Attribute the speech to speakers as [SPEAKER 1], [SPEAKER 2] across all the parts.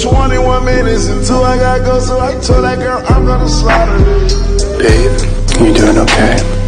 [SPEAKER 1] 21 minutes until I gotta go, so I told that girl I'm gonna slaughter this.
[SPEAKER 2] Babe, you doing okay?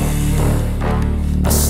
[SPEAKER 3] A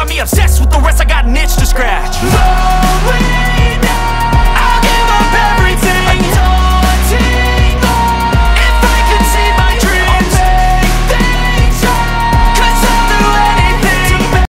[SPEAKER 3] got me obsessed with the rest, I got an itch to scratch. Now, I'll give up everything.